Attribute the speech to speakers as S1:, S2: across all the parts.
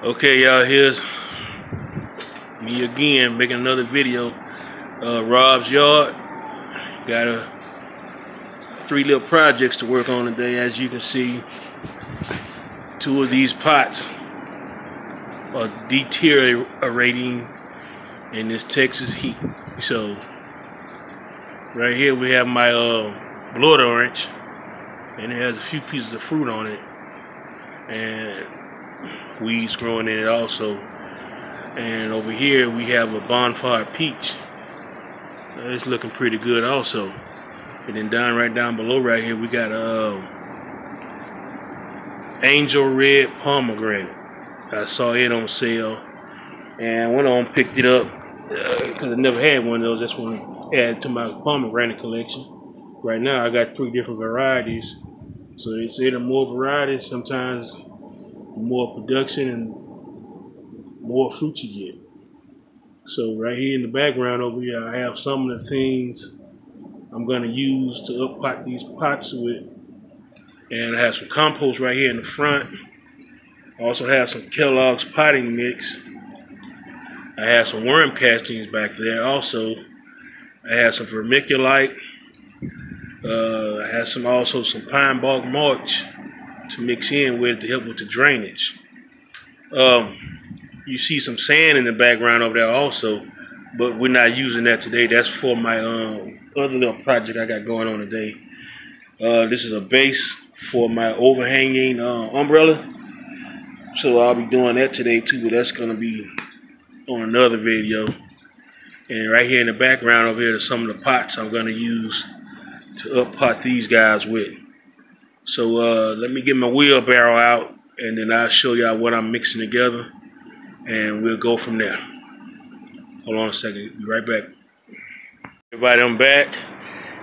S1: Okay, y'all, here's me again making another video. Uh, Rob's yard. Got a three little projects to work on today. As you can see, two of these pots are deteriorating in this Texas heat. So, right here we have my uh, blood orange, and it has a few pieces of fruit on it. And weeds growing in it also. And over here we have a bonfire peach. It's looking pretty good also. And then down right down below right here we got a uh, angel red pomegranate. I saw it on sale and went on picked it up because uh, I never had one of those. That's one add to my pomegranate collection. Right now I got three different varieties. So say the more varieties, sometimes more production and more fruit you get. So right here in the background over here, I have some of the things I'm going to use to up pot these pots with. And I have some compost right here in the front. I also have some Kellogg's potting mix. I have some worm castings back there also. I have some vermiculite. Uh, I have some also some pine bark mulch to mix in with to help with the drainage. Um, you see some sand in the background over there also, but we're not using that today. That's for my um, other little project I got going on today. Uh, this is a base for my overhanging uh, umbrella. So I'll be doing that today too, but that's going to be on another video. And right here in the background over here are some of the pots I'm going to use to up pot these guys with. So uh, let me get my wheelbarrow out and then I'll show y'all what I'm mixing together and we'll go from there. Hold on a second, be right back. Everybody, I'm back.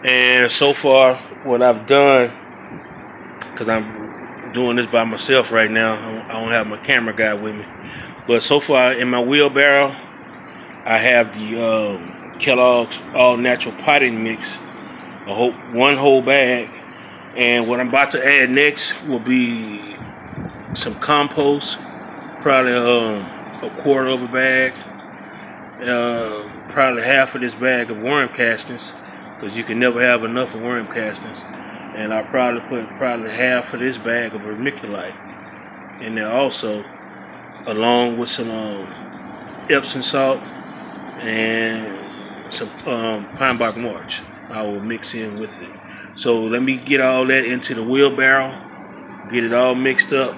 S1: And so far, what I've done, because I'm doing this by myself right now, I don't have my camera guy with me. But so far, in my wheelbarrow, I have the um, Kellogg's All Natural Potting Mix, a whole, one whole bag, and what I'm about to add next will be some compost, probably um, a quarter of a bag, uh, probably half of this bag of worm castings, because you can never have enough of worm castings. And I'll probably put probably half of this bag of vermiculite in there also, along with some um, Epsom salt and some um, pine bark mulch. I will mix in with it. So let me get all that into the wheelbarrow, get it all mixed up,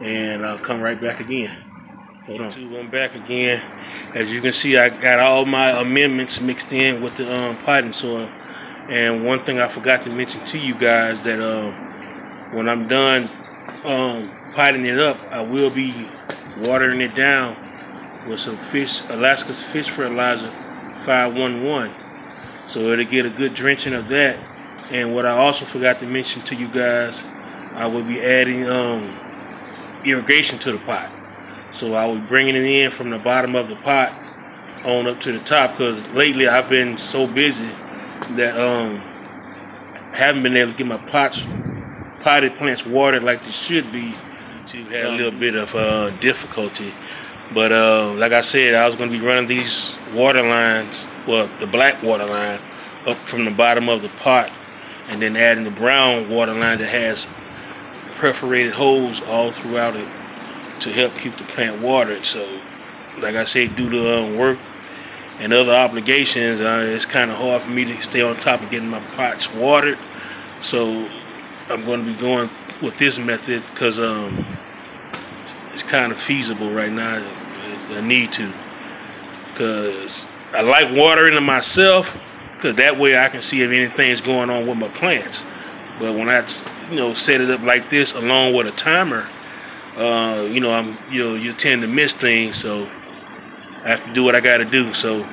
S1: and I'll come right back again. Hold on. Two, I'm back again. As you can see, I got all my amendments mixed in with the um, potting soil. And one thing I forgot to mention to you guys that um, when I'm done um, potting it up, I will be watering it down with some fish, Alaska's fish fertilizer 511. So it'll get a good drenching of that and what I also forgot to mention to you guys, I will be adding um, irrigation to the pot. So I will be bringing it in from the bottom of the pot on up to the top because lately I've been so busy that um, haven't been able to get my pots, potted plants watered like they should be. To have a little bit of uh, difficulty. But uh, like I said, I was going to be running these water lines, well, the black water line, up from the bottom of the pot and then adding the brown water line that has perforated holes all throughout it to help keep the plant watered. So, like I said, due to um, work and other obligations, uh, it's kind of hard for me to stay on top of getting my pots watered. So, I'm going to be going with this method because um, it's kind of feasible right now. I need to because I like watering them myself because that way I can see if anything's going on with my plants. But when I, you know, set it up like this along with a timer, uh, you know, I'm, you know, you tend to miss things. So I have to do what I got to do. So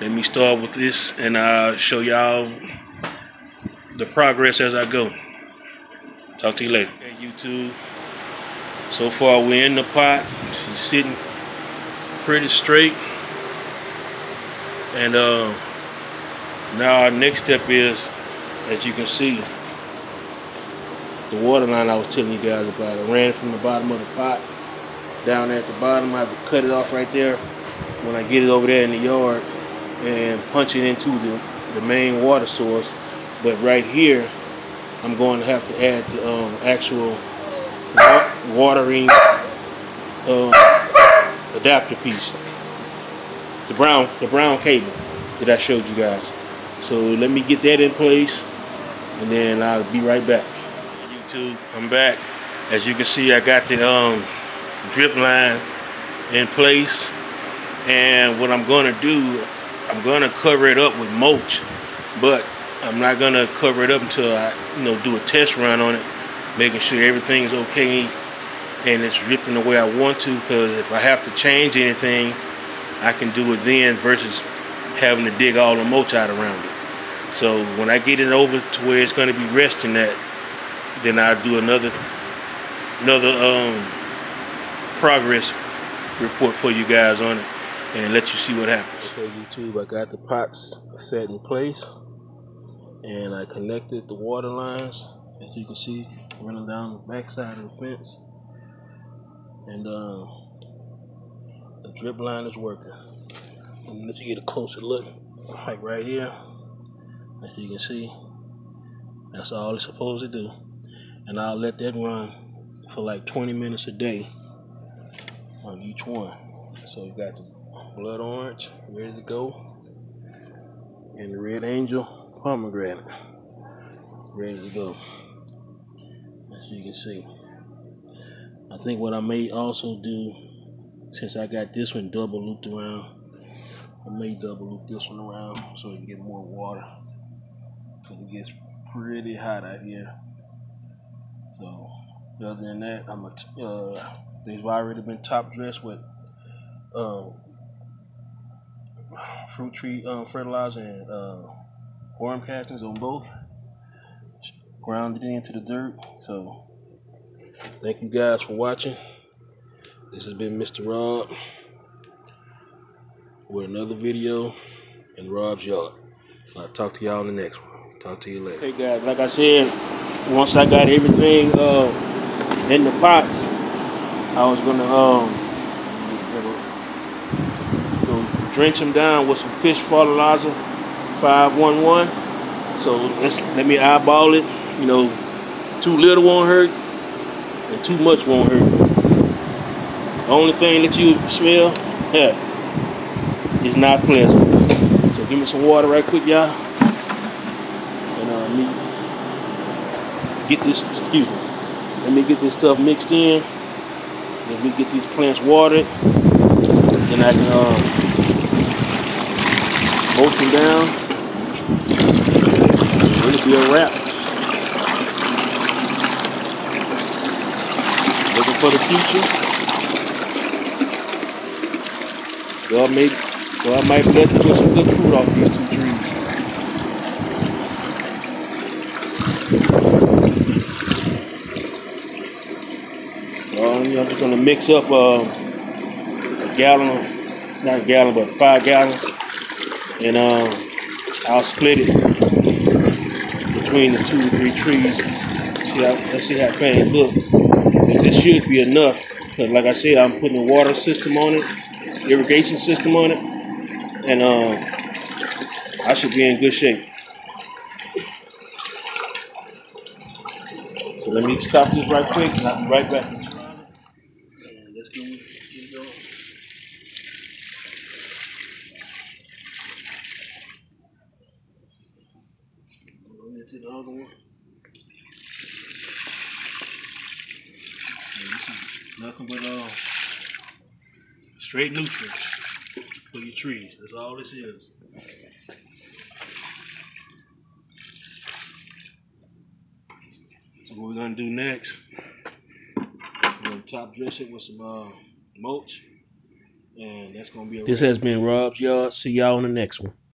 S1: let me start with this, and I'll show y'all the progress as I go. Talk to you later. Okay, YouTube. So far, we're in the pot. She's sitting pretty straight, and uh. Now our next step is, as you can see, the water line I was telling you guys about. I ran from the bottom of the pot down at the bottom. I have cut it off right there when I get it over there in the yard and punch it into the, the main water source. But right here, I'm going to have to add the um, actual watering uh, adapter piece, the brown the brown cable that I showed you guys. So let me get that in place, and then I'll be right back. YouTube, I'm back. As you can see, I got the um, drip line in place, and what I'm going to do, I'm going to cover it up with mulch, but I'm not gonna cover it up until I, you know, do a test run on it, making sure everything's okay and it's dripping the way I want to. Because if I have to change anything, I can do it then versus having to dig all the mulch out around it. So when I get it over to where it's gonna be resting at, then I'll do another another um, progress report for you guys on it and let you see what happens. Okay, YouTube, I got the pots set in place and I connected the water lines. As you can see running down the back side of the fence. And uh, the drip line is working. I'm gonna let you get a closer look like right here as you can see that's all it's supposed to do. And I'll let that run for like 20 minutes a day on each one. So you got the blood orange ready to go and the red angel pomegranate ready to go. As you can see. I think what I may also do since I got this one double looped around I may double loop this one around so we can get more water because it gets pretty hot out here so other than that I'm a, uh, they've already been top dressed with uh, fruit tree um, fertilizer and uh, worm castings on both. Grounded into the dirt. So thank you guys for watching. This has been Mr. Rob with another video in Rob's yard. I'll talk to y'all in the next one. Talk to you later. Hey guys, like I said, once I got everything uh, in the pots, I was gonna um, drench them down with some fish fertilizer 511. So let's let me eyeball it. You know, too little won't hurt, and too much won't hurt. The only thing that you smell, yeah, is not pleasant. So give me some water right quick, y'all. And uh, me get this, excuse me. Let me get this stuff mixed in. Let me get these plants watered. Then I can um, mulch them down It'll be a wrap. Looking for the future. God may, God might bless me with some good fruit off these two trees. Well, I'm just gonna mix up uh, a gallon, not a gallon, but five gallons, and uh, I'll split it between the two or three trees. See how, let's see how it look. this should be enough because, like I said, I'm putting a water system on it, irrigation system on it, and uh, I should be in good shape. So let me stop this right quick, and I'll be right back. The other nothing but uh, straight nutrients for your trees. That's all this is. So what we're gonna do next, top dress it with some uh, mulch, and that's gonna be. This has been Rob's yard. See y'all on the next one.